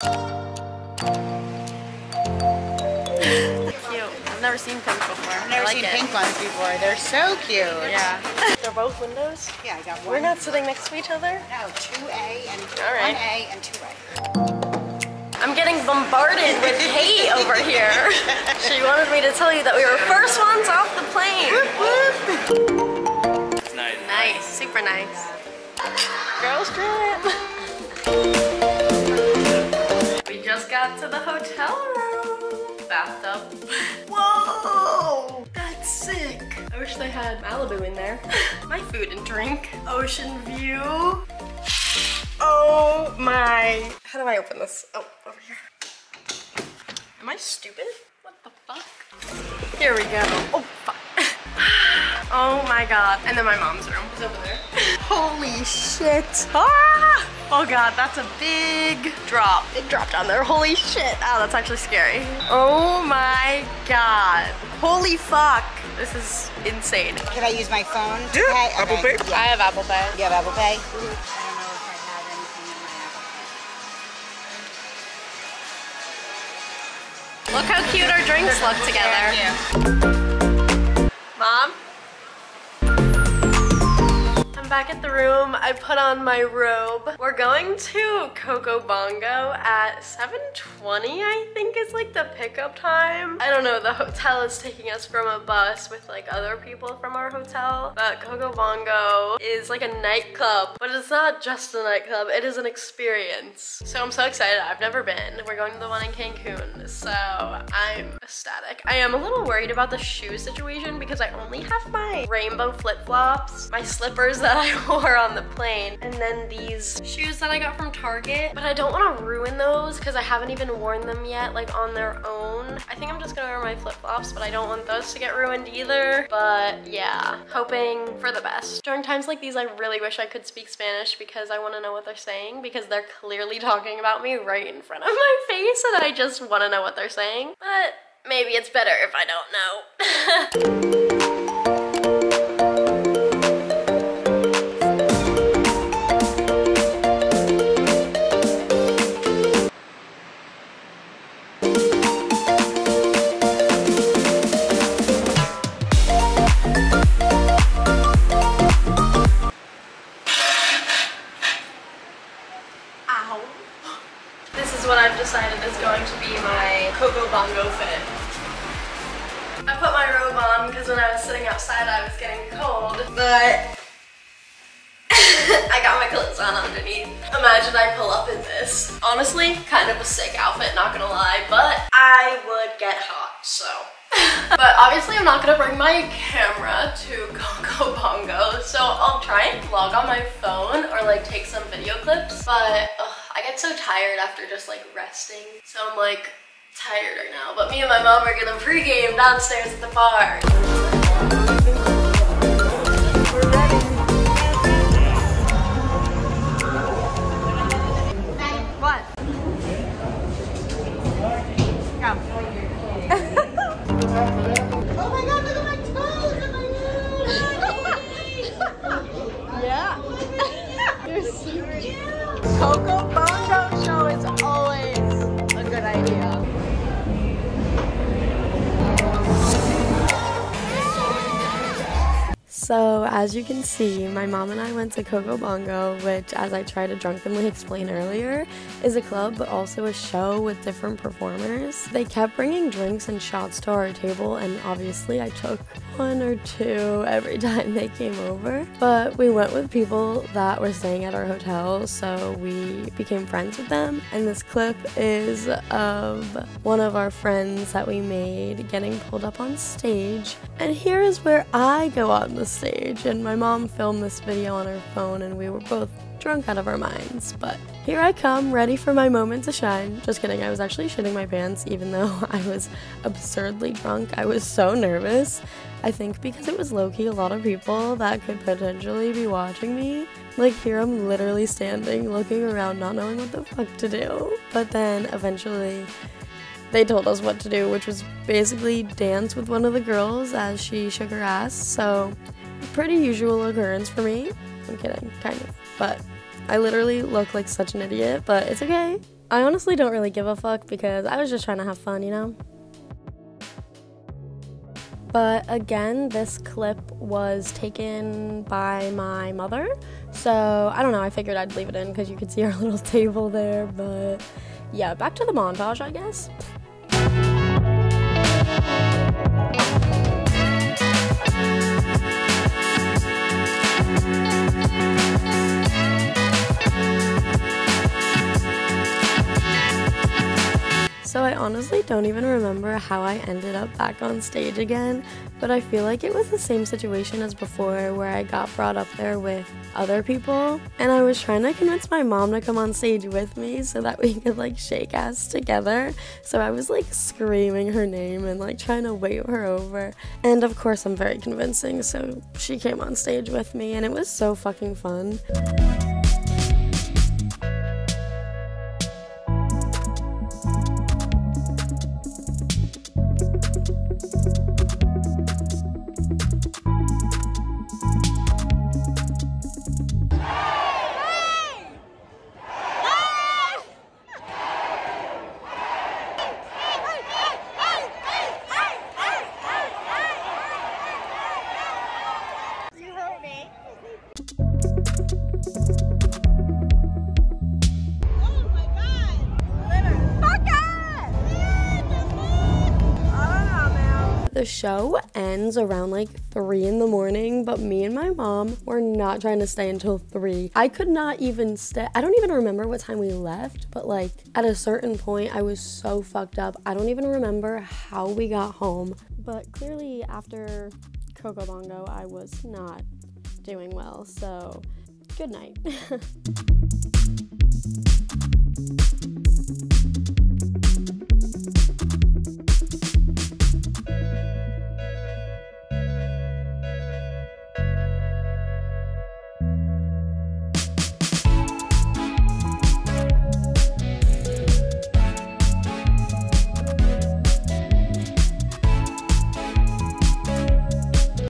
Cute. I've never seen pink before. I've never like seen it. pink ones before. They're so cute. Yeah. They're both windows. Yeah, I got one. We're not sitting next to each other. No, 2A and All right. 1A and 2A. I'm getting bombarded with hate over here. She wanted me to tell you that we were first ones off the plane. It's nice. Nice, super nice. Girls trip. Got to the hotel room. Bathtub. Whoa! That's sick. I wish they had Malibu in there. My food and drink. Ocean view. Oh my. How do I open this? Oh, over here. Am I stupid? What the fuck? Here we go. Oh, fuck. Oh my god. And then my mom's room is over there. Holy shit. Ah! Oh god, that's a big drop. Big drop down there. Holy shit. Oh, that's actually scary. Oh my god. Holy fuck. This is insane. Can I use my phone? Yeah, pay? Apple Okay. Pay. I have Apple Pay. You have Apple Pay? I don't know if I have anything in my Apple Pay. Look how cute our drinks look together. Mom? Back at the room. I put on my robe. We're going to Coco Bongo at 7.20, I think is like the pickup time. I don't know, the hotel is taking us from a bus with like other people from our hotel. But Coco Bongo is like a nightclub, but it's not just a nightclub, it is an experience. So I'm so excited, I've never been. We're going to the one in Cancun, so I'm ecstatic. I am a little worried about the shoe situation because I only have my rainbow flip-flops, my slippers that I wore on the plane, and then these shoes that I got from Target. But I don't want to ruin those because I haven't even worn them yet, like on their own. I think I'm just gonna wear my flip-flops, but I don't want those to get ruined either. But yeah, hoping for the best. During times like these, I really wish I could speak Spanish because I want to know what they're saying because they're clearly talking about me right in front of my face and I just want to know what they're saying. But maybe it's better if I don't know. decided is going to be my Coco Bongo fit. I put my robe on because when I was sitting outside I was getting cold, but I got my clothes on underneath. Imagine I pull up in this. Honestly, kind of a sick outfit, not gonna lie, but I would get hot, so. but obviously I'm not gonna bring my camera to Coco Bongo, so I'll try and vlog on my phone or like take some video clips, but I get so tired after just like resting, so I'm like tired right now. But me and my mom are gonna pregame downstairs at the bar. What? Oh my god, look at my toes and my Yeah. You're so cute. So as you can see, my mom and I went to Coco Bongo, which as I tried to drunkenly explain earlier, is a club but also a show with different performers. They kept bringing drinks and shots to our table and obviously I took one or two every time they came over. But we went with people that were staying at our hotel, so we became friends with them. And this clip is of one of our friends that we made getting pulled up on stage. And here is where I go on the stage, and my mom filmed this video on her phone, and we were both drunk out of our minds. But here I come, ready for my moment to shine. Just kidding, I was actually shitting my pants, even though I was absurdly drunk. I was so nervous. I think because it was low key, a lot of people that could potentially be watching me. Like, here I'm literally standing, looking around, not knowing what the fuck to do. But then eventually, they told us what to do, which was basically dance with one of the girls as she shook her ass. So, pretty usual occurrence for me. I'm kidding, kind of. But I literally look like such an idiot, but it's okay. I honestly don't really give a fuck because I was just trying to have fun, you know? But again, this clip was taken by my mother. So I don't know, I figured I'd leave it in because you could see our little table there. But yeah, back to the montage, I guess. So I honestly don't even remember how I ended up back on stage again, but I feel like it was the same situation as before where I got brought up there with other people and I was trying to convince my mom to come on stage with me so that we could like shake ass together. So I was like screaming her name and like trying to wave her over. And of course I'm very convincing, so she came on stage with me and it was so fucking fun. Show ends around like 3 in the morning, but me and my mom were not trying to stay until 3. I could not even stay. I don't even remember what time we left, but like at a certain point, I was so fucked up. I don't even remember how we got home. But clearly, after Coco Bongo, I was not doing well, so good night.